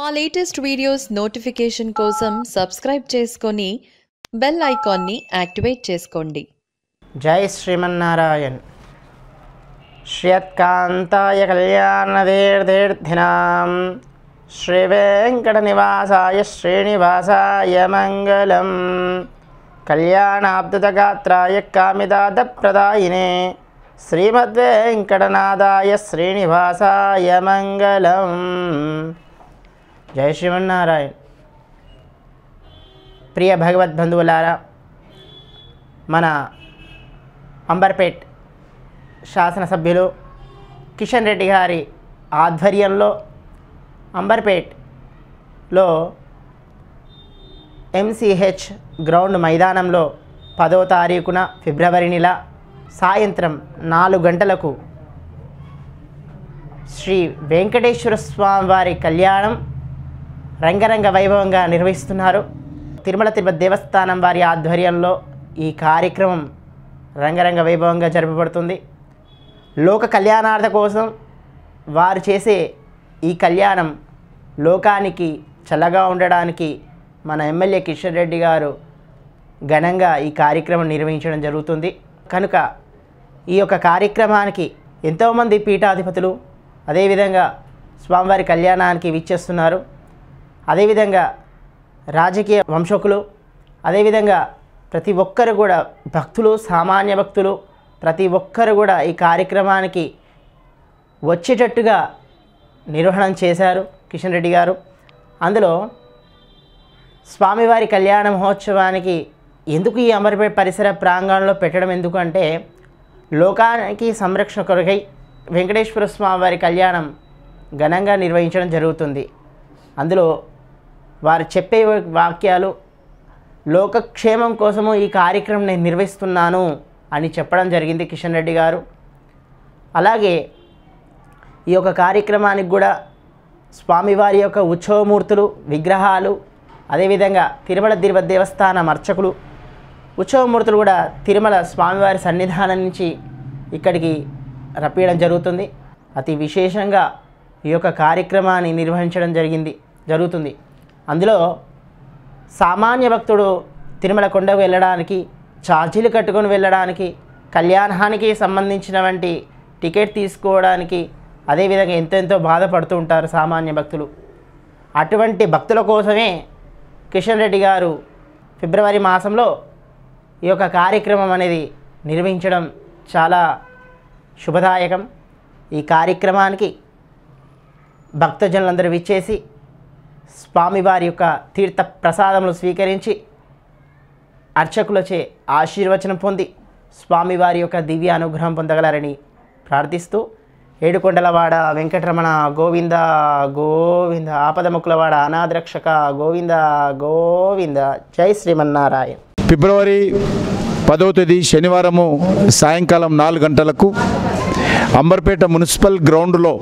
మా latest videos notification కోసం subscribe చేసుకొని బెల్ ఐకాన్ని యాక్టివేట్ చేసుకోండి. జై శ్రీమన్నారాయణ్. శ్రియత్కాంతాయ కళ్యాణదేర్దేర్ధినాం శ్రీవేంకటనివాసాయ శ్రీనివాసాయ మంగళం. కళ్యాణాబ్దుతగాత్రాయ కామిదాదప్రదాయినే శ్రీమద్వేంకటనాథాయ శ్రీనివాసాయ మంగళం. జై శ్రీమన్నారాయణ. ప్రియ భగవద్బంధువులారా మన అంబర్పేట్ శాసనసభ్యులు కిషన్ రెడ్డి గారి ఆధ్వర్యంలో అంబర్పేట్లో ఎంసీహెచ్ గ్రౌండ్ మైదానంలో పదో తారీఖున ఫిబ్రవరి నెల సాయంత్రం నాలుగు గంటలకు శ్రీ వెంకటేశ్వర స్వామి వారి కళ్యాణం రంగరంగ వైభవంగా నిర్వహిస్తున్నారు. తిరుమల తిరుపతి దేవస్థానం వారి ఆధ్వర్యంలో ఈ కార్యక్రమం రంగరంగ వైభవంగా జరపబడుతుంది. లోక కళ్యాణార్థ కోసం వారు చేసే ఈ కళ్యాణం లోకానికి చల్లగా ఉండడానికి మన ఎమ్మెల్యే కిషన్ రెడ్డి గారు ఘనంగా ఈ కార్యక్రమం నిర్వహించడం జరుగుతుంది. కనుక ఈ యొక్క కార్యక్రమానికి ఎంతోమంది పీఠాధిపతులు అదేవిధంగా స్వామివారి కళ్యాణానికి విచ్చేస్తున్నారు. అదేవిధంగా రాజకీయ వంశకులు అదేవిధంగా ప్రతి ఒక్కరు కూడా భక్తులు సామాన్య భక్తులు ప్రతి ఒక్కరు కూడా ఈ కార్యక్రమానికి వచ్చేటట్టుగా నిర్వహణ చేశారు కిషన్ రెడ్డి గారు. అందులో స్వామివారి కళ్యాణ మహోత్సవానికి ఎందుకు ఈ అమర్పేట పరిసర ప్రాంగణంలో పెట్టడం ఎందుకంటే లోకానికి సంరక్షణ కొరకై వెంకటేశ్వర స్వామివారి కళ్యాణం ఘనంగా నిర్వహించడం జరుగుతుంది. అందులో వారు చెప్పే వాక్యాలు లోకక్షేమం కోసము ఈ కార్యక్రమం నేను నిర్వహిస్తున్నాను అని చెప్పడం జరిగింది కిషన్ రెడ్డి గారు. అలాగే ఈ యొక్క కార్యక్రమానికి కూడా స్వామివారి యొక్క ఉత్సవమూర్తులు విగ్రహాలు అదేవిధంగా తిరుమల తిరుపతి దేవస్థానం అర్చకులు ఉత్సవమూర్తులు కూడా తిరుమల స్వామివారి సన్నిధానం నుంచి ఇక్కడికి రప్పించడం జరుగుతుంది. అతి విశేషంగా ఈ యొక్క కార్యక్రమాన్ని నిర్వహించడం జరిగింది జరుగుతుంది. అందులో సామాన్య భక్తుడు తిరుమల కొండకు వెళ్ళడానికి ఛార్జీలు కట్టుకొని వెళ్ళడానికి కళ్యాణానికి సంబంధించినటువంటి టికెట్ తీసుకోవడానికి అదేవిధంగా ఎంతెంతో బాధపడుతూ ఉంటారు సామాన్య భక్తులు. అటువంటి భక్తుల కోసమే కిషన్ రెడ్డి గారు ఫిబ్రవరి మాసంలో ఈ యొక్క కార్యక్రమం అనేది నిర్వహించడం చాలా శుభదాయకం. ఈ కార్యక్రమానికి భక్తజనులందరూ విచ్చేసి స్వామివారి యొక్క తీర్థ ప్రసాదములు స్వీకరించి అర్చకులచే ఆశీర్వచనం పొంది స్వామివారి యొక్క దివ్య అనుగ్రహం పొందగలరని ప్రార్థిస్తూ ఏడుకొండలవాడ వెంకటరమణ గోవింద గోవింద ఆపదముకులవాడ అనాథరక్షక గోవింద గోవింద. జై శ్రీమన్నారాయణ. ఫిబ్రవరి పదవ తేదీ శనివారము సాయంకాలం నాలుగు గంటలకు అంబర్పేట మున్సిపల్ గ్రౌండ్లో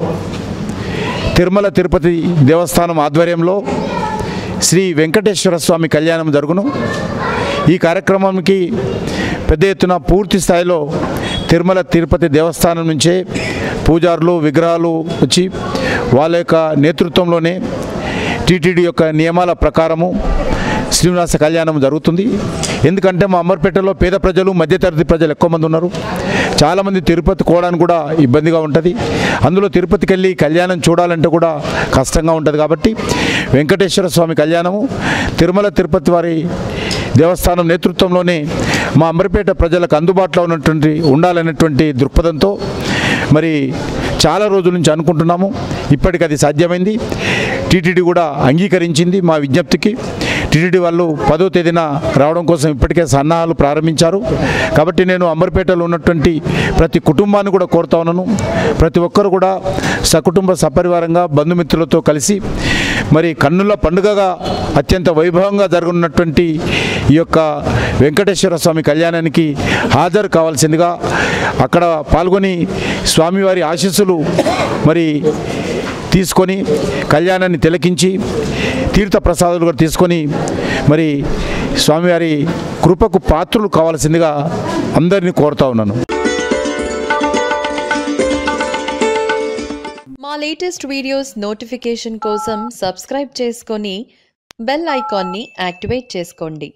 తిరుమల తిరుపతి దేవస్థానం ఆధ్వర్యంలో శ్రీ వెంకటేశ్వర స్వామి కళ్యాణం జరుగును. ఈ కార్యక్రమానికి పెద్ద ఎత్తున పూర్తి స్థాయిలో తిరుమల తిరుపతి దేవస్థానం నుంచే పూజారులు విగ్రహాలు వచ్చి వాళ్ళ యొక్క నేతృత్వంలోనే టీటీడీ యొక్క నియమాల ప్రకారము శ్రీనివాస కళ్యాణం జరుగుతుంది. ఎందుకంటే మా అమర్పేటలో పేద ప్రజలు మధ్యతరగతి ప్రజలు ఎక్కువ మంది ఉన్నారు. చాలామంది తిరుపతి కోవడానికి కూడా ఇబ్బందిగా ఉంటుంది. అందులో తిరుపతికి వెళ్ళి కళ్యాణం చూడాలంటే కూడా కష్టంగా ఉంటుంది కాబట్టి వెంకటేశ్వర స్వామి కళ్యాణము తిరుమల తిరుపతి వారి దేవస్థానం నేతృత్వంలోనే మా అమర్పేట ప్రజలకు అందుబాటులో ఉన్నటువంటి ఉండాలనేటువంటి దృక్పథంతో మరి చాలా రోజుల నుంచి అనుకుంటున్నాము. ఇప్పటికి అది సాధ్యమైంది. టీటీడీ కూడా అంగీకరించింది మా విజ్ఞప్తికి. టీటీడీ వాళ్ళు పదో తేదీన రావడం కోసం ఇప్పటికే సన్నాహాలు ప్రారంభించారు. కాబట్టి నేను అంబర్పేటలో ఉన్నటువంటి ప్రతి కుటుంబాన్ని కూడా కోరుతా ఉన్నాను. ప్రతి ఒక్కరు కూడా సకుటుంబ సపరివారంగా బంధుమిత్రులతో కలిసి మరి కన్నుల పండుగగా అత్యంత వైభవంగా జరగనున్నటువంటి ఈ యొక్క వెంకటేశ్వర స్వామి కళ్యాణానికి హాజరు కావాల్సిందిగా అక్కడ పాల్గొని స్వామివారి ఆశీస్సులు మరి తీసుకొని కళ్యాణాన్ని తిలకించి తీర్థ ప్రసాదాలు కూడా తీసుకొని మరి స్వామివారి కృపకు పాత్రులు కావాల్సిందిగా అందరినీ కోరుతా ఉన్నాను. మా లేటెస్ట్ వీడియోస్ నోటిఫికేషన్ కోసం సబ్స్క్రైబ్ చేసుకొని బెల్ ఐకాన్ని యాక్టివేట్ చేసుకోండి.